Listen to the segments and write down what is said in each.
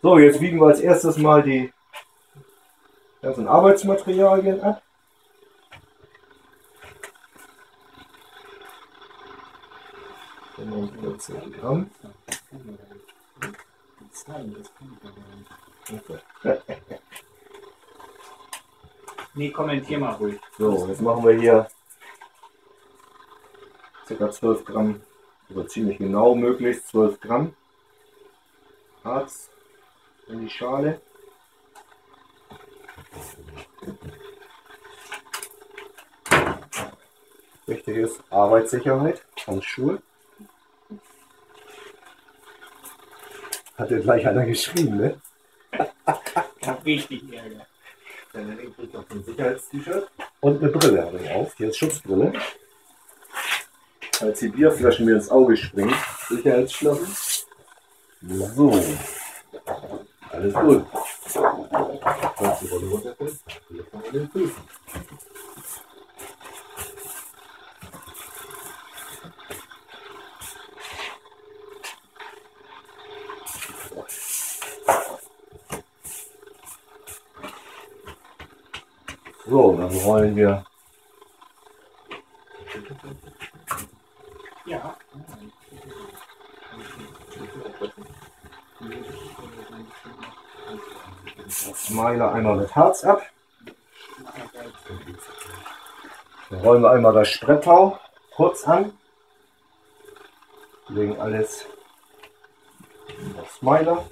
So, jetzt wiegen wir als erstes mal die ganzen Arbeitsmaterialien ab. Gramm. Nee, kommentier mal ruhig. So, jetzt machen wir hier ca. 12 Gramm, also ziemlich genau möglichst 12 Gramm Harz in die Schale. Wichtig ist Arbeitssicherheit, Handschuhe. Hat ja gleich einer geschrieben, ne? Hab richtig Ärger. Dann kriegt noch ein Sicherheitst-T-Shirt. Und eine Brille habe ich auf. Hier ist Schutzbrille. Falls die Bierflaschen mir ins Auge springen. Sicherheitsschlossen. So. Alles gut. Falls die Rolle runterfällt, hier von den Füßen. So, dann rollen wir Ja. Smiler einmal mit Harz ab. Dann rollen wir einmal das Sprettau kurz an. Legen alles auf Smiler.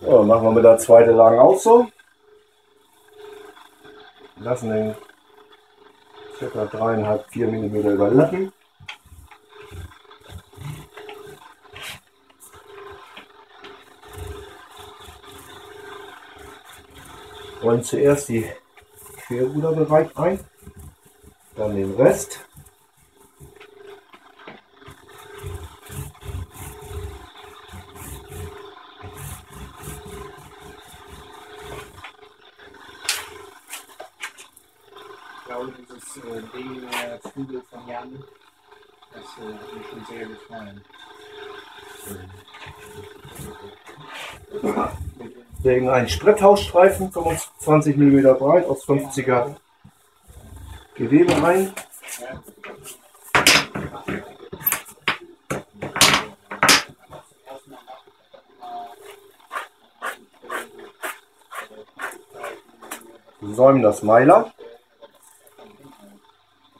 So, machen wir mit der zweiten Lage auch so. Lassen den ca. 3,5-4 mm überlappen. Rollen zuerst die Querruderbereich ein, dann den Rest. Ich glaube, dieses äh, Ding, äh, Flügel von Jan, das äh, hat mir schon sehr gefallen. Legen einen Spretthausstreifen, 25 mm breit, aus 50er Gewebe rein. Säumen das Meiler.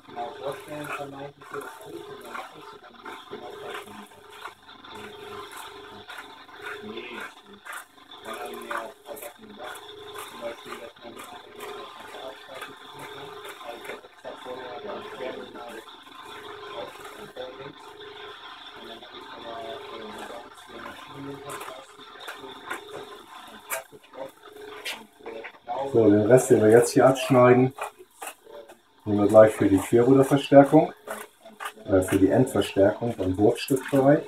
Genau vorstellen, vermeintlich so alles und dann mache ich es und dann muss ich genau falsch Nee, dann haben wir auch ein paar Sachen gemacht. Zum Beispiel, dass man die Anwendung auf eine Veranstaltung machen kann. Also ich habe extra vorher dann Querminal auf den Vorlinks. Und dann habe ich aber äh, eine ganz viele Maschinen So, den Rest, den wir jetzt hier abschneiden, nehmen wir gleich für die Vierruderverstärkung, äh, für die Endverstärkung beim Wurfstückbereich.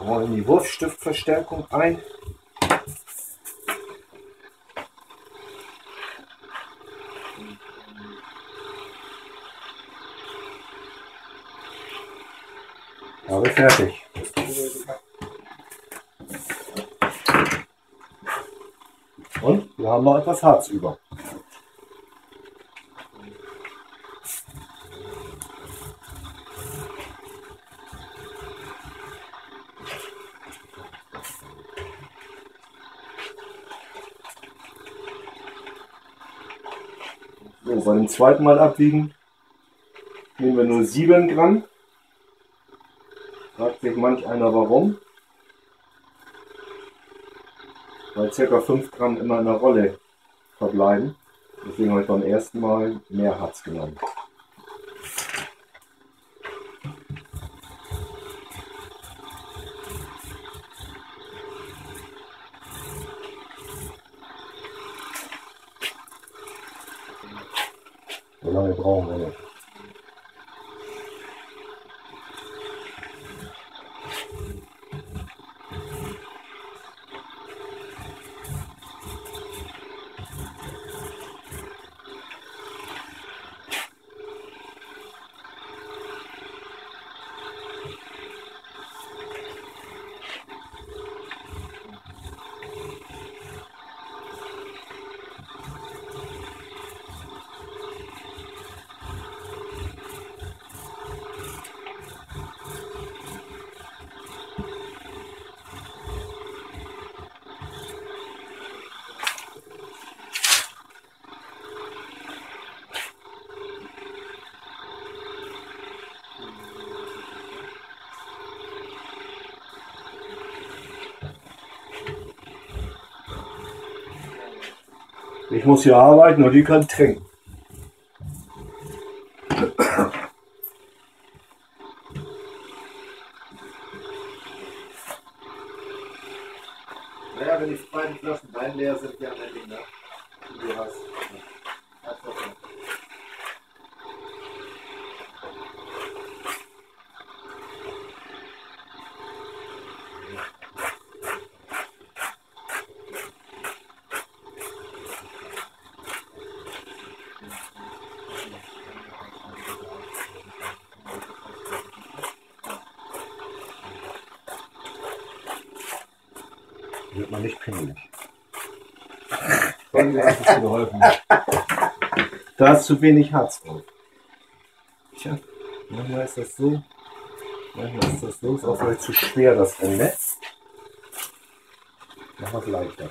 Rollen die Wurfstiftverstärkung ein. Habe fertig. Und wir haben noch etwas Harz über. So, bei dem zweiten Mal abwiegen nehmen wir nur 7 Gramm. Fragt sich manch einer warum. Weil ca. 5 Gramm immer in der Rolle verbleiben. Deswegen habe ich beim ersten Mal mehr Harz genommen. So lange brauchen wir Ich muss hier arbeiten und die kann trinken. Naja, wenn die beiden Flaschen Wein leer sind, ja, mein Ding, ne? Du. Hast Wird man nicht pingelig. Mir hat es geholfen. Da ist zu wenig Harz drauf. Tja, manchmal ist das so. Manchmal ist das so, ist auch vielleicht zu schwer das Ende. Machen wir es leichter.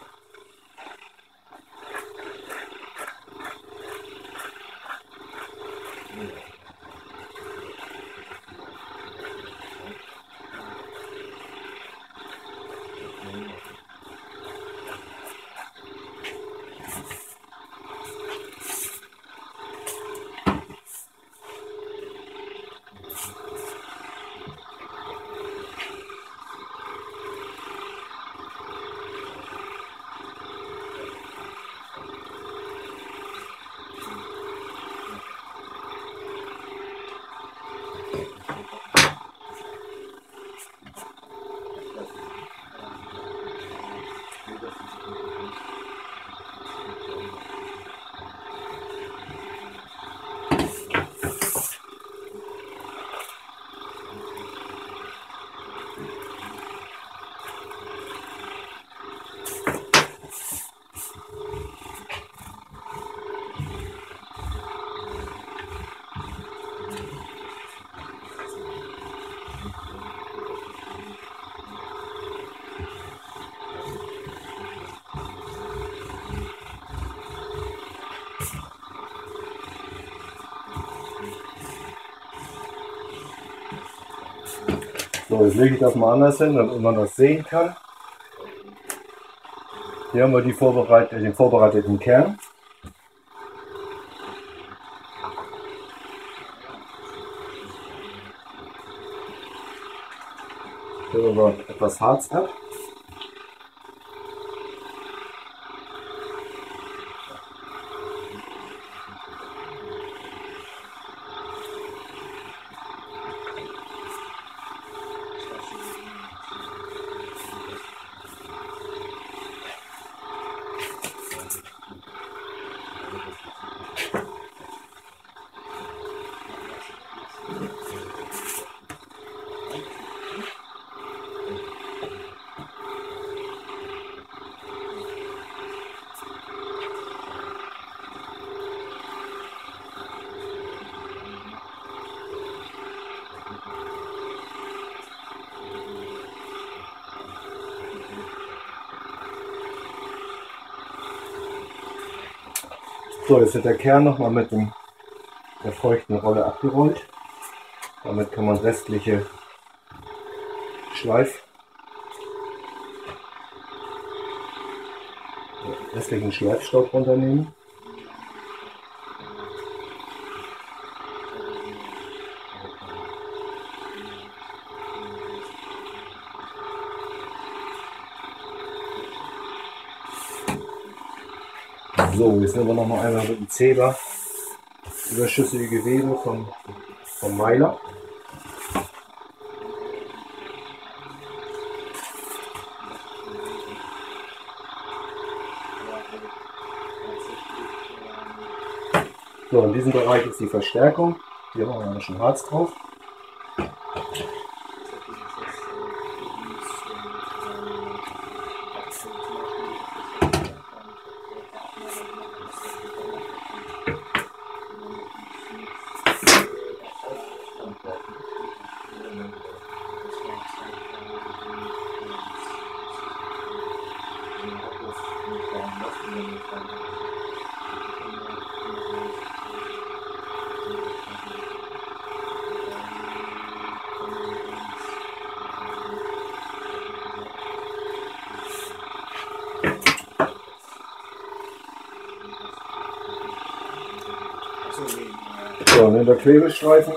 So, jetzt lege ich das mal anders hin, damit man das sehen kann. Hier haben wir die vorbereit den vorbereiteten Kern. Füllen wir etwas Harz ab. So, jetzt wird der Kern nochmal mit dem, der feuchten Rolle abgerollt. Damit kann man restliche Schleif, restlichen Schleifstaub runternehmen. So, jetzt nehmen wir noch mal einmal mit dem Zähler überschüssige Gewebe vom, vom Meiler. So, in diesem Bereich ist die Verstärkung. Hier machen wir noch schon Harz drauf. So, und in der Klebestreifen.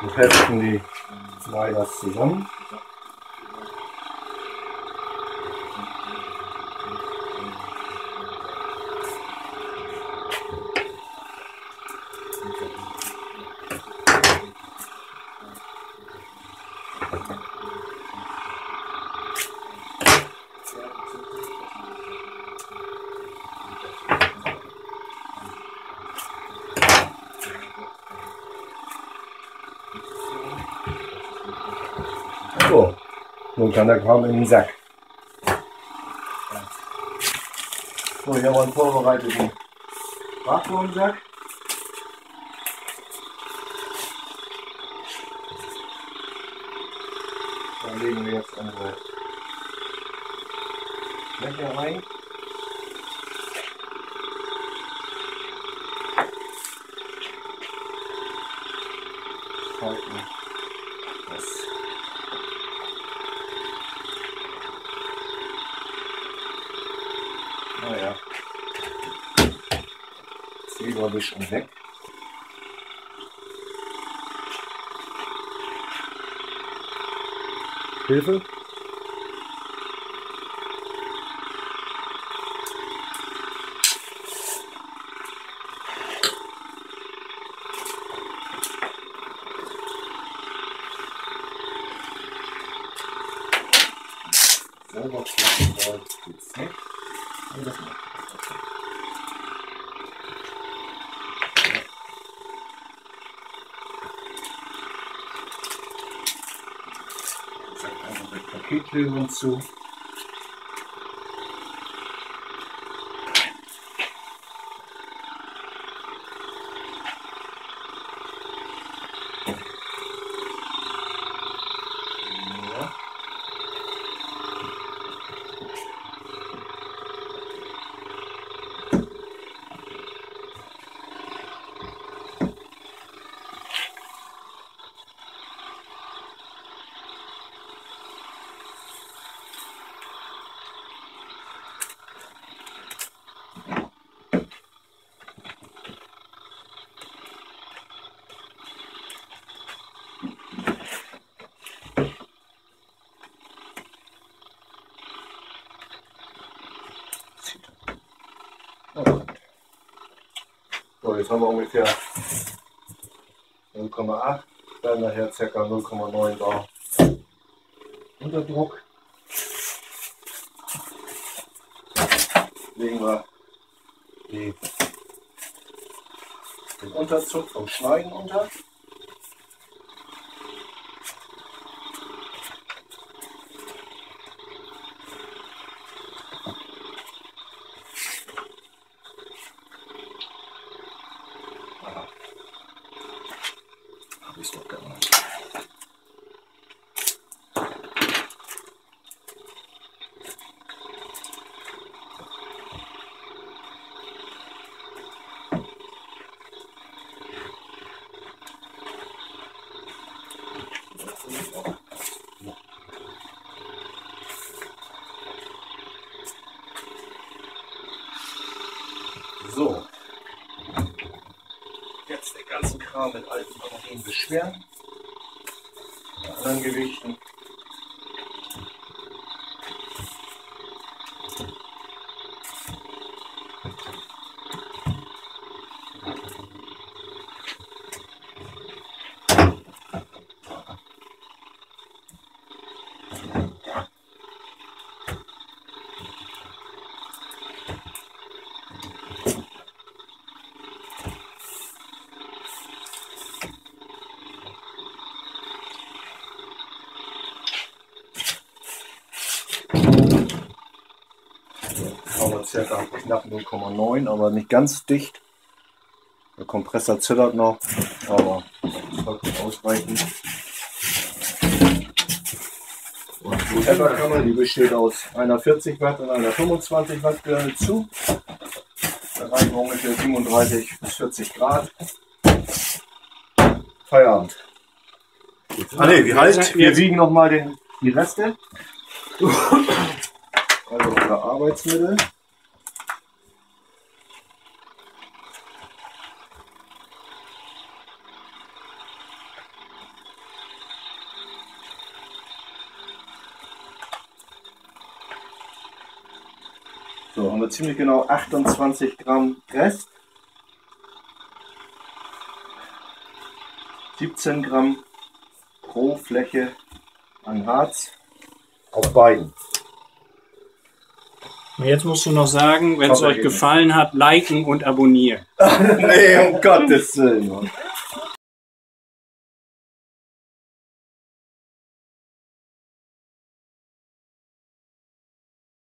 Wir heften die Leiters zusammen. So, nun kann der Kram in den Sack. So, hier haben wir einen vorbereiteten Vakuumsack. Da legen wir jetzt unsere Löcher rein. Halten das Naja. Silber wischen weg. Hilfe? Selber gucken wollen, geht's nicht. Und das macht es. Sagt Paketlösung zu. Ja. Jetzt haben wir ungefähr 0,8, dann nachher ca. 0,9 Bar Unterdruck. Legen wir den Unterzug vom Schneiden unter. So. Jetzt Kram mit alten Batterien beschweren. Bei anderen Gewichten. haben wir circa knapp 0,9, aber nicht ganz dicht. Der Kompressor zittert noch, aber vollkommen ausreichend. Und die Tellerkammer, die besteht aus einer 40 Watt und einer 25 Watt Birne zu. Erreichen wir ungefähr 37 bis 40 Grad. Feierabend. Ah ne, wie heißt? Wir wiegen nochmal die Reste. Also unser Arbeitsmittel. So, haben wir ziemlich genau 28 Gramm Rest. 17 Gramm pro Fläche an Harz auf beiden. Und jetzt musst du noch sagen, wenn es euch gefallen hat, liken und abonnieren. nee, um Gottes Willen. Mann.